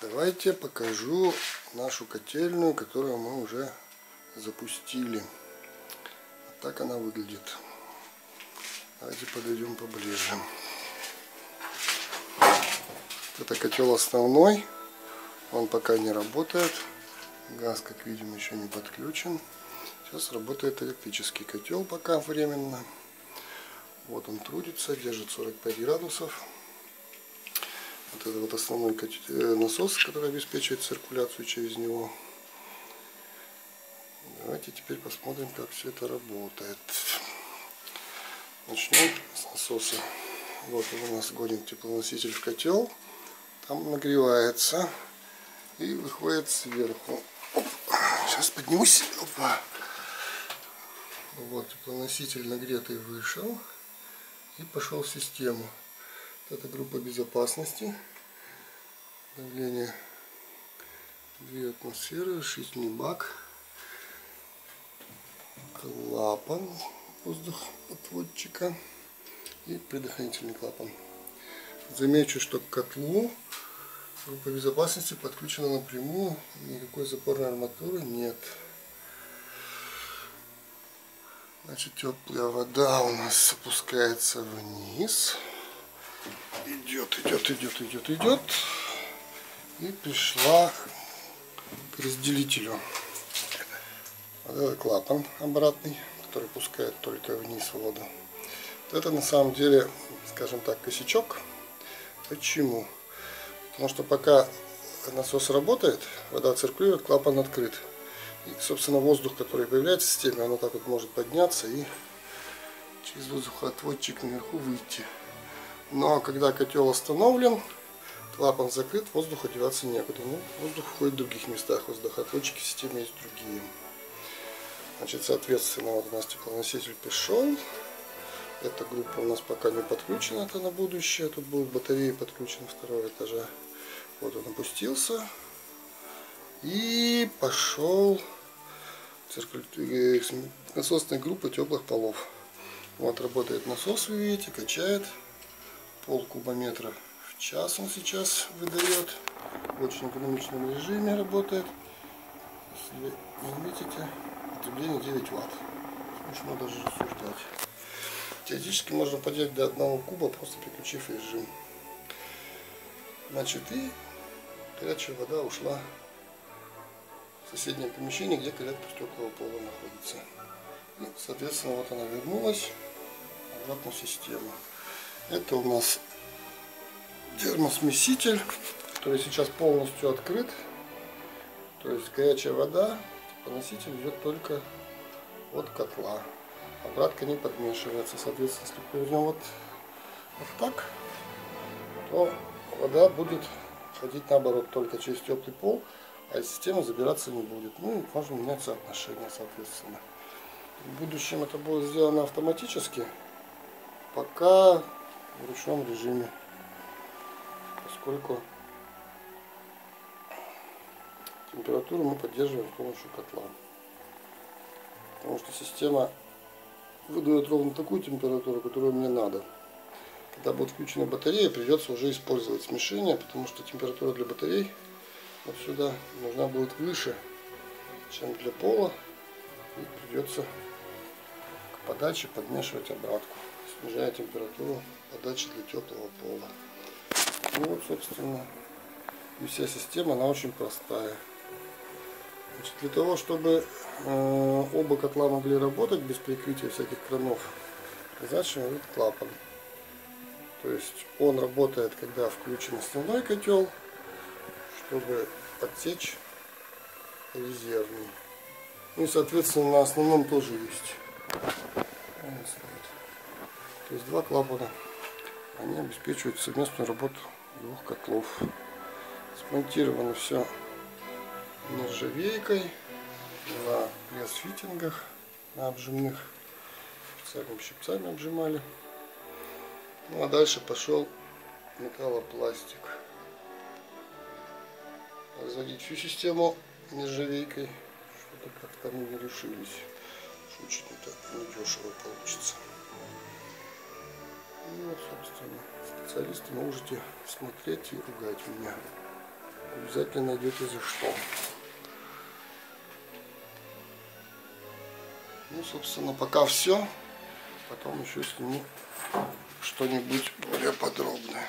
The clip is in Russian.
Давайте покажу нашу котельную, которую мы уже запустили. Вот так она выглядит. Давайте подойдем поближе. Это котел основной. Он пока не работает. Газ, как видим, еще не подключен. Сейчас работает электрический котел пока временно. Вот он трудится, держит 45 градусов. Вот это вот основной э, насос, который обеспечивает циркуляцию через него. Давайте теперь посмотрим, как все это работает. Начнем с насоса. Вот у нас гонит теплоноситель в котел. Там нагревается и выходит сверху. Сейчас поднимусь. Опа. Вот теплоноситель нагретый вышел и пошел в систему. Это группа безопасности. Давление 2 атмосферы, решительный бак, клапан воздухотводчика и предохранительный клапан. Замечу, что к котлу группа безопасности подключена напрямую, никакой запорной арматуры нет. Значит, теплая вода у нас опускается вниз идет, идет, идет, идет, идет. И пришла к разделителю. Вот это клапан обратный, который пускает только вниз воду. Вот это на самом деле, скажем так, косячок. Почему? Потому что пока насос работает, вода циркулирует, клапан открыт. И, собственно, воздух, который появляется в системе, он так вот может подняться и через воздухоотводчик наверху выйти. Но когда котел остановлен, клапан закрыт, воздуха деваться некуда. Ну, воздух ходит в других местах, воздухотводчики в системе есть другие. Значит, соответственно, вот у нас теплоноситель пришел. Эта группа у нас пока не подключена, это на будущее. Тут будут батареи подключены второго этажа. Вот он опустился. И пошел э, насосная группа теплых полов. Вот работает насос, вы видите, качает пол кубометра в час он сейчас выдает. В очень экономичном режиме работает. Если заметите, потребление 9 ватт. Смешно даже рассуждать. Теоретически можно поднять до одного куба, просто переключив режим. Значит, и горячая вода ушла в соседнее помещение, где коллектор теплого пола находится. И, соответственно, вот она вернулась обратно в систему. Это у нас термосмеситель, который сейчас полностью открыт. То есть горячая вода, поноситель идет только от котла. Обратка не подмешивается. Соответственно, если повернем вот, вот так, то вода будет ходить наоборот только через теплый пол, а из системы забираться не будет. Ну и можно менять соотношение, соответственно. В будущем это будет сделано автоматически. Пока в ручном режиме, поскольку температуру мы поддерживаем с помощью котла. Потому что система выдает ровно такую температуру, которую мне надо. Когда будет включена батарея, придется уже использовать смешение, потому что температура для батарей вот сюда нужна будет выше, чем для пола. И придется к подаче подмешивать обратку снижая температуру подачи для теплого пола. Ну вот, собственно, и вся система, она очень простая. Значит, для того, чтобы э, оба котла могли работать без прикрытия всяких кранов, значит этот клапан. То есть он работает, когда включен основной котел, чтобы подсечь резервный. Ну и, соответственно, на основном тоже есть. То есть два клапана. Они обеспечивают совместную работу двух котлов. Смонтировано все нержавейкой на пресс-фитингах на обжимных. Специальными щипцами обжимали. Ну а дальше пошел металлопластик. Разводить всю систему нержавейкой. Что-то как-то мы не решились. Очень это недешево получится. Ну, собственно, специалисты можете смотреть и ругать меня. Обязательно найдете за что. Ну, собственно, пока все. Потом еще сниму что-нибудь более подробное.